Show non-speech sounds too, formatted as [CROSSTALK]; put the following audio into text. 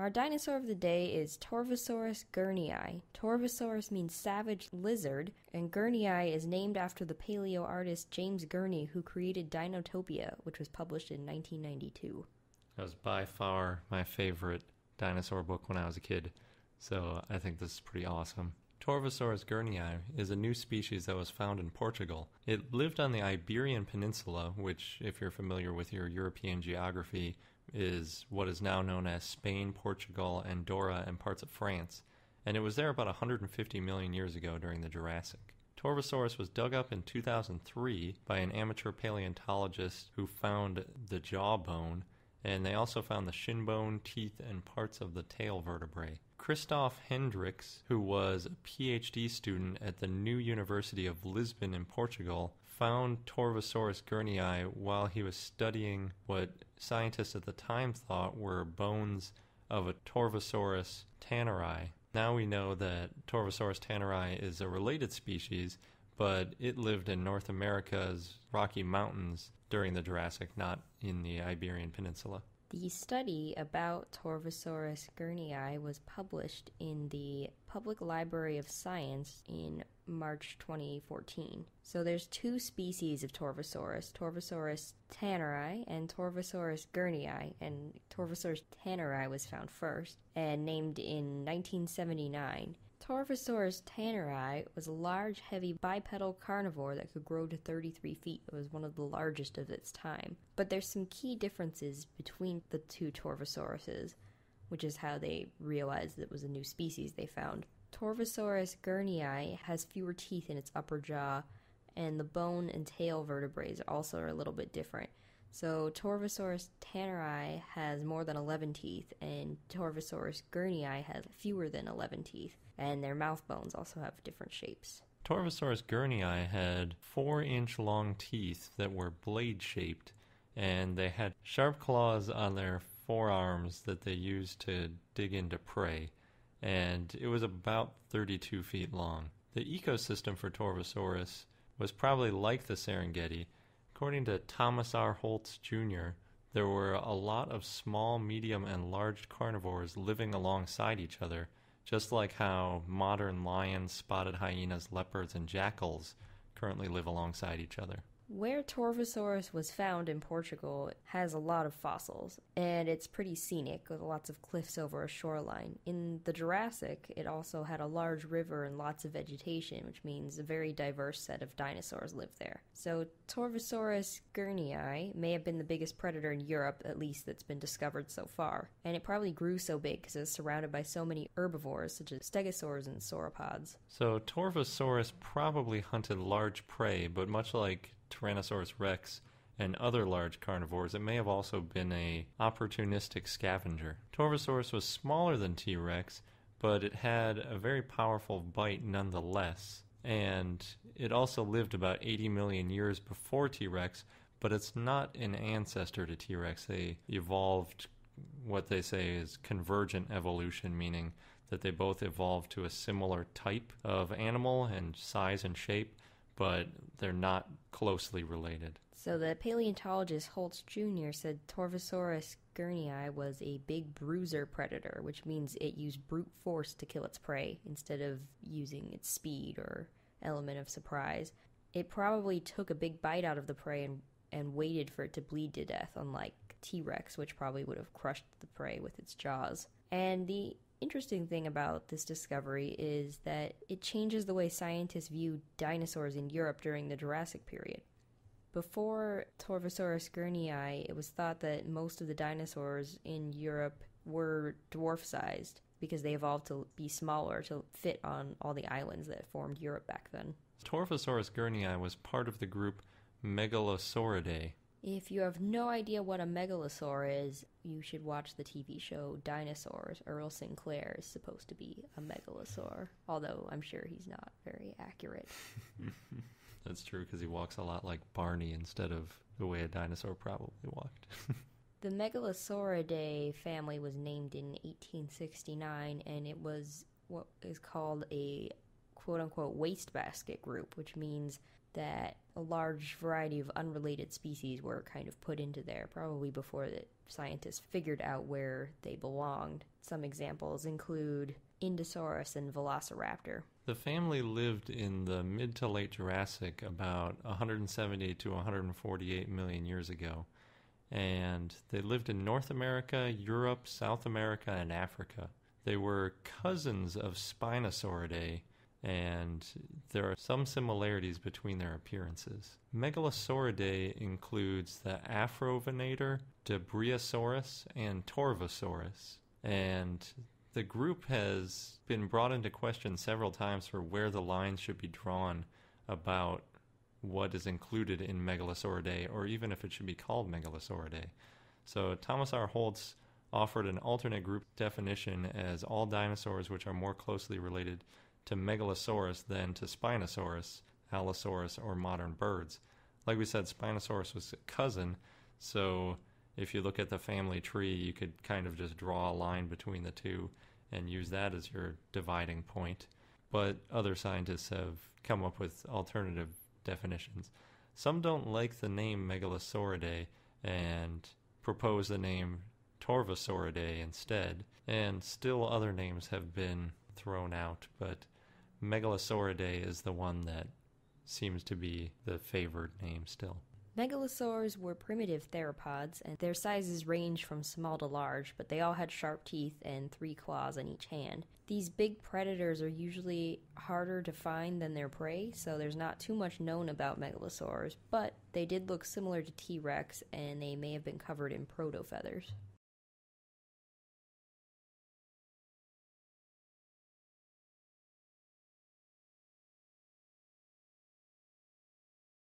Our dinosaur of the day is Torvosaurus gurneyi. Torvosaurus means savage lizard, and gurneyi is named after the paleo artist James Gurney, who created Dinotopia, which was published in 1992. That was by far my favorite dinosaur book when I was a kid, so I think this is pretty awesome. Torvosaurus gurneyi is a new species that was found in Portugal. It lived on the Iberian Peninsula, which, if you're familiar with your European geography, is what is now known as Spain, Portugal, Andorra, and parts of France, and it was there about 150 million years ago during the Jurassic. Torvosaurus was dug up in 2003 by an amateur paleontologist who found the jawbone, and they also found the shin bone, teeth, and parts of the tail vertebrae. Christophe Hendrickx, who was a PhD student at the New University of Lisbon in Portugal, found Torvosaurus gurneyi while he was studying what scientists at the time thought were bones of a Torvosaurus tanneri. Now we know that Torvosaurus tanneri is a related species, but it lived in North America's Rocky Mountains during the Jurassic, not in the Iberian Peninsula. The study about Torvosaurus gurneyi was published in the Public Library of Science in March 2014. So there's two species of Torvosaurus, Torvosaurus tanneri and Torvosaurus gurneyi, and Torvosaurus tanneri was found first and named in 1979. Torvosaurus tanneri was a large, heavy bipedal carnivore that could grow to 33 feet. It was one of the largest of its time. But there's some key differences between the two Torvosauruses, which is how they realized it was a new species they found. Torvosaurus gurneyi has fewer teeth in its upper jaw, and the bone and tail vertebrae also are a little bit different. So Torvosaurus tanneri has more than 11 teeth, and Torvosaurus gurneyi has fewer than 11 teeth, and their mouth bones also have different shapes. Torvosaurus gurneyi had four inch long teeth that were blade shaped, and they had sharp claws on their forearms that they used to dig into prey, and it was about 32 feet long. The ecosystem for Torvosaurus was probably like the Serengeti According to Thomas R. Holtz Jr., there were a lot of small, medium, and large carnivores living alongside each other, just like how modern lions, spotted hyenas, leopards, and jackals currently live alongside each other. Where Torvosaurus was found in Portugal has a lot of fossils, and it's pretty scenic with lots of cliffs over a shoreline. In the Jurassic, it also had a large river and lots of vegetation, which means a very diverse set of dinosaurs lived there. So, Torvosaurus gurneyi may have been the biggest predator in Europe, at least that's been discovered so far. And it probably grew so big because it was surrounded by so many herbivores, such as stegosaurs and sauropods. So, Torvosaurus probably hunted large prey, but much like Tyrannosaurus rex and other large carnivores, it may have also been a opportunistic scavenger. Torvosaurus was smaller than T-Rex, but it had a very powerful bite nonetheless. And it also lived about 80 million years before T-Rex, but it's not an ancestor to T-Rex. They evolved what they say is convergent evolution, meaning that they both evolved to a similar type of animal and size and shape, but they're not closely related. So the paleontologist Holtz Jr. said Torvosaurus gurneyi was a big bruiser predator, which means it used brute force to kill its prey instead of using its speed or element of surprise. It probably took a big bite out of the prey and, and waited for it to bleed to death, unlike T Rex, which probably would have crushed the prey with its jaws. And the interesting thing about this discovery is that it changes the way scientists view dinosaurs in Europe during the Jurassic period. Before Torvosaurus gurneyi, it was thought that most of the dinosaurs in Europe were dwarf sized because they evolved to be smaller to fit on all the islands that formed Europe back then. Torvosaurus gurneyi was part of the group Megalosauridae, if you have no idea what a megalosaur is, you should watch the TV show Dinosaurs. Earl Sinclair is supposed to be a megalosaur, although I'm sure he's not very accurate. [LAUGHS] That's true because he walks a lot like Barney instead of the way a dinosaur probably walked. [LAUGHS] the Megalosauridae family was named in 1869 and it was what is called a quote unquote wastebasket group, which means that a large variety of unrelated species were kind of put into there, probably before the scientists figured out where they belonged. Some examples include Indosaurus and Velociraptor. The family lived in the mid to late Jurassic about 170 to 148 million years ago, and they lived in North America, Europe, South America, and Africa. They were cousins of Spinosauridae, and there are some similarities between their appearances. Megalosauridae includes the Afrovenator, Dubreuillosaurus, and Torvosaurus, and the group has been brought into question several times for where the lines should be drawn about what is included in Megalosauridae, or even if it should be called Megalosauridae. So Thomas R. Holtz offered an alternate group definition as all dinosaurs which are more closely related to Megalosaurus than to Spinosaurus, Allosaurus, or modern birds. Like we said, Spinosaurus was a cousin, so if you look at the family tree, you could kind of just draw a line between the two and use that as your dividing point. But other scientists have come up with alternative definitions. Some don't like the name Megalosauridae and propose the name Torvosauridae instead, and still other names have been thrown out, but Megalosauridae is the one that seems to be the favored name still. Megalosaurs were primitive theropods, and their sizes range from small to large, but they all had sharp teeth and three claws on each hand. These big predators are usually harder to find than their prey, so there's not too much known about megalosaurs, but they did look similar to T Rex, and they may have been covered in proto feathers.